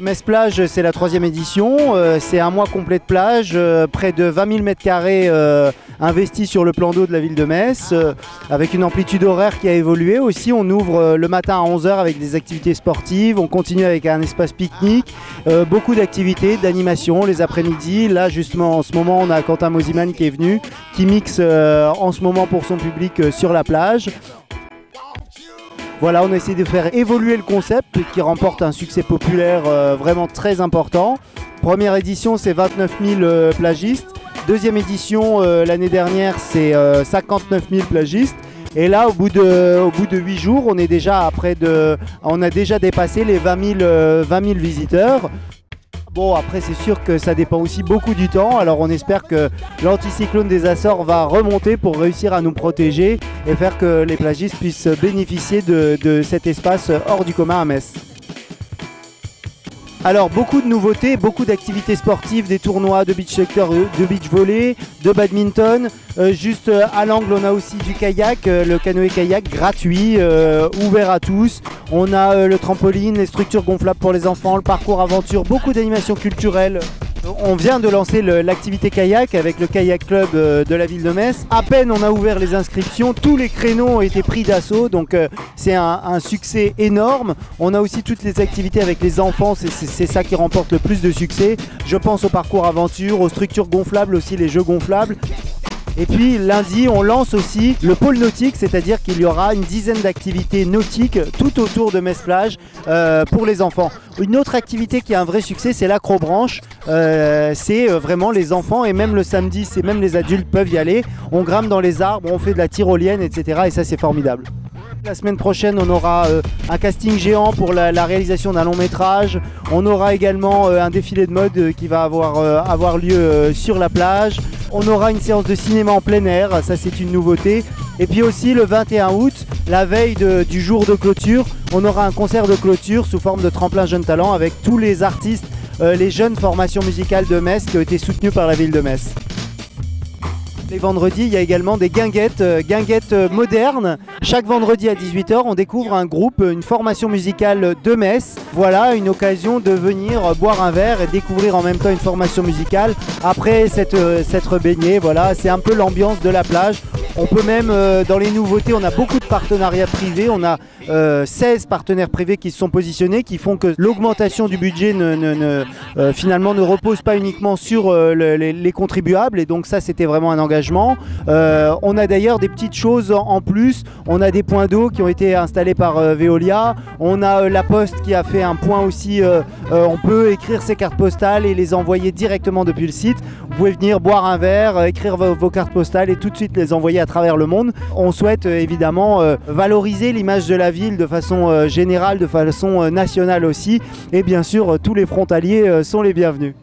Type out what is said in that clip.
Metz Plage, c'est la troisième édition. Euh, c'est un mois complet de plage, euh, près de 20 000 mètres carrés euh, investis sur le plan d'eau de la ville de Metz, avec une amplitude horaire qui a évolué aussi. On ouvre le matin à 11h avec des activités sportives, on continue avec un espace pique-nique, beaucoup d'activités, d'animation les après-midi. Là, justement, en ce moment, on a Quentin Mosiman qui est venu, qui mixe en ce moment pour son public sur la plage. Voilà, on essaie de faire évoluer le concept qui remporte un succès populaire euh, vraiment très important. Première édition, c'est 29 000 euh, plagistes. Deuxième édition, euh, l'année dernière, c'est 59 000 plagistes. Et là, au bout de, au bout de 8 jours, on, est déjà après de, on a déjà dépassé les 20 20 000 visiteurs. Bon, après, c'est sûr que ça dépend aussi beaucoup du temps. Alors, on espère que l'anticyclone des Açores va remonter pour réussir à nous protéger et faire que les plagistes puissent bénéficier de, cet espace hors du commun à Metz. Alors beaucoup de nouveautés, beaucoup d'activités sportives, des tournois de beach sector, de beach volley, de badminton. Euh, juste euh, à l'angle, on a aussi du kayak, euh, le canoë kayak gratuit, ouvert à tous. On a le trampoline, les structures gonflables pour les enfants, le parcours aventure, beaucoup d'animations culturelles on vient de lancer l'activité kayak avec le kayak club euh, de la ville de Metz. À peine on a ouvert les inscriptions, tous les créneaux ont été pris d'assaut, donc euh, c'est un, succès énorme. On a aussi toutes les activités avec les enfants, c'est ça qui remporte le plus de succès. Je pense au parcours aventure, aux structures gonflables aussi, les jeux gonflables. Et puis lundi, on lance aussi le pôle nautique, c'est-à-dire qu'il y aura une dizaine d'activités nautiques tout autour de Metz-Plage euh, pour les enfants. Une autre activité qui a un vrai succès, c'est l'acrobranche. Euh, c'est euh, vraiment les enfants et même le samedi, c'est même les adultes peuvent y aller. On grimpe dans les arbres, on fait de la tyrolienne, etc. Et ça, c'est formidable. La semaine prochaine, on aura un casting géant pour la, réalisation d'un long métrage. On aura également un défilé de mode qui va avoir, avoir lieu sur la plage. On aura une séance de cinéma en plein air, ça c'est une nouveauté. Et puis aussi le 21 août, la veille du jour de clôture, on aura un concert de clôture sous forme de tremplin Jeunes Talents avec tous les artistes, euh, les jeunes formations musicales de Metz qui ont été soutenues par la ville de Metz. Les vendredis, il y a également des guinguettes, euh, guinguettes euh, modernes. Chaque vendredi à 18h, on découvre un groupe, une formation musicale de Metz. Voilà, une occasion de venir boire un verre et découvrir en même temps une formation musicale. Après cette euh, s'être baigné, voilà, c'est un peu l'ambiance de la plage. On peut même, dans les nouveautés, on a beaucoup de partenariats privés. On a 16 partenaires privés qui se sont positionnés, qui font que l'augmentation du budget ne, finalement ne repose pas uniquement sur les, les, contribuables. Et donc ça, c'était vraiment un engagement euh, on a d'ailleurs des petites choses en plus. On a des points d'eau qui ont été installés par euh, Veolia. On a euh, la Poste qui a fait un point aussi. on peut écrire ses cartes postales et les envoyer directement depuis le site. Vous pouvez venir boire un verre, écrire vos, cartes postales et tout de suite les envoyer travers le monde. On souhaite évidemment valoriser l'image de la ville de façon générale, de façon nationale aussi. Et bien sûr, tous les frontaliers sont les bienvenus.